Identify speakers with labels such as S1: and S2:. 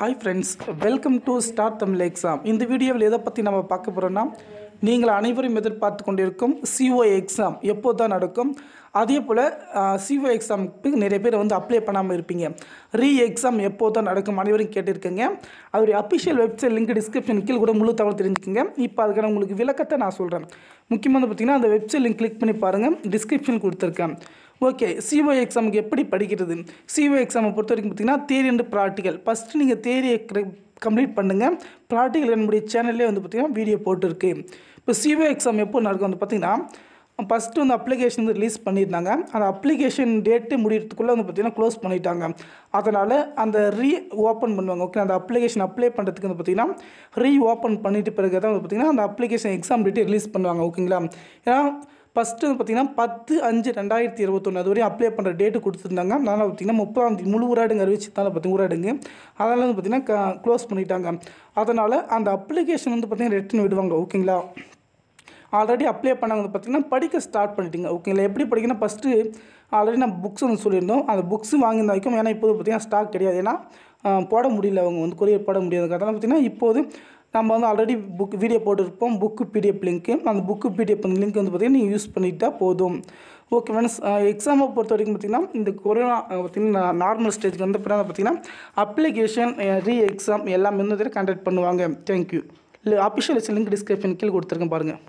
S1: Hi friends welcome to star Tamil exam இந்த வீடியோவில் எதை பற்றி நம்ம பார்க்க போகிறோன்னா நீங்கள் அனைவரும் எதிர்பார்த்து கொண்டிருக்கும் சிஓ எக்ஸாம் எப்போ தான் நடக்கும்? அதே போல் சிஓ எக்ஸாமுக்கு நிறைய பேர் வந்து அப்ளை பண்ணாமல் இருப்பீங்க. ரீ எக்ஸாம் எப்போ தான் நடக்கும்? அனைவரும் கேட்டிருக்கேங்க. அதோடைய அஃபிஷியல் வெப்சைட் லிங்க் டிஸ்கிரிப்ஷன் கீழ் கூட முழு தகவல் தெரிஞ்சுக்கோங்க. இப்போ அதுக்கான உங்களுக்கு விளக்கத்தை நான் சொல்கிறேன் முக்கியமாக வந்து பார்த்தீங்கன்னா அந்த வெப்சைட் லிங்க் கிளிக் பண்ணி பாருங்கள் டிஸ்கிரிப்ஷன் கொடுத்துருக்கேன். ஓகே சிஓ எக்ஸாமுக்கு எப்படி படிக்கிறது? சிஓ எக்ஸாமை பொறுத்த வரைக்கும் பார்த்தீங்கன்னா தேரி அண்டு ப்ராக்டிக்கல் ஃபஸ்ட்டு நீங்கள் தேரி கம்ப்ளீட் பண்ணுங்கள் ப்ராக்டிக்கல் என்னுடைய சேனல்லே வந்து பார்த்திங்கன்னா வீடியோ போட்டிருக்கு. இப்போ சிஓ எக்ஸாம் எப்போ நடக்கும் வந்து பார்த்திங்கன்னா ஃபஸ்ட்டு வந்து அப்ளிகேஷன் வந்து ரிலீஸ் பண்ணியிருந்தாங்க அந்த அப்ளிகேஷன் டேட்டு முடியறதுக்குள்ளே வந்து பார்த்திங்கன்னா க்ளோஸ் பண்ணிட்டாங்க. அதனால் அந்த ரீ ஓப்பன் பண்ணுவாங்க. ஓகே அந்த அப்ளிகேஷன் அப்ளை பண்ணுறதுக்கு வந்து பார்த்திங்கன்னா ரீ ஓப்பன் பண்ணிட்டு பிறகு தான் வந்து பார்த்திங்கன்னா அந்த அப்ளிகேஷன் எக்ஸாம் டேட்டு ரிலீஸ் பண்ணுவாங்க. ஓகேங்களா ஏன்னா ஃபஸ்ட்டு வந்து பார்த்திங்கன்னா பத்து அஞ்சு ரெண்டாயிரத்தி இருபத்தொன்று அது வரையும் அப்ளை பண்ணுற டேட்டு கொடுத்துருந்தாங்க. அதனால் பார்த்திங்கன்னா முப்பதாம் தேதி முழு ஊராடுங்க அறிவிச்சதால் பார்த்திங்க ஊராடுங்க. அதனால் வந்து பார்த்திங்கன்னா க்ளோஸ் பண்ணிட்டாங்க. அதனால் அந்த அப்ளிகேஷன் வந்து பார்த்திங்கன்னா ரிட்டன் விடுவாங்க ஓகேங்களா ஆல்ரெடி அப்ளை பண்ணவங்க பார்த்திங்கன்னா படிக்க ஸ்டார்ட் பண்ணிட்டீங்க ஓகேங்களா எப்படி படிக்கணும் ஃபஸ்ட்டு ஆல்ரெடி நம்ம புக்ஸ் வந்து சொல்லியிருந்தோம். அந்த புக்ஸ் வாங்கியிருந்த வரைக்கும் ஏன்னா இப்போது பார்த்திங்கன்னா ஸ்டாக் கிடையாது. ஏன்னா போட முடியல அவங்க வந்து கொரியர் போட முடியாது அதனால் பார்த்திங்கன்னா இப்போது நம்ம வந்து ஆல்ரெடி புக் வீடியோ போட்டிருப்போம் புக்கு பிடிஎஃப் லிங்க்கு அந்த புக்கு பிடிஎஃப் லிங்க் வந்து பார்த்திங்கன்னா நீங்கள் யூஸ் பண்ணிட்டால் போதும். ஓகே ஃப்ரெண்ட்ஸ் எக்ஸாமை பொறுத்த வரைக்கும் பார்த்திங்கன்னா இந்த கொரோனா பார்த்திங்கன்னா நார்மல் ஸ்டேஜ்க்கு வந்து பிறந்த பார்த்திங்கன்னா அப்ளிகேஷன் ரீ எக்ஸாம் எல்லாமே வந்து கண்டக்ட் பண்ணுவாங்க. தேங்க்யூ இல்லை அஃபிஷியல் லிங்க் டிஸ்கிரிப்ஷன் கீழே கொடுத்துருக்கேன் பாருங்கள்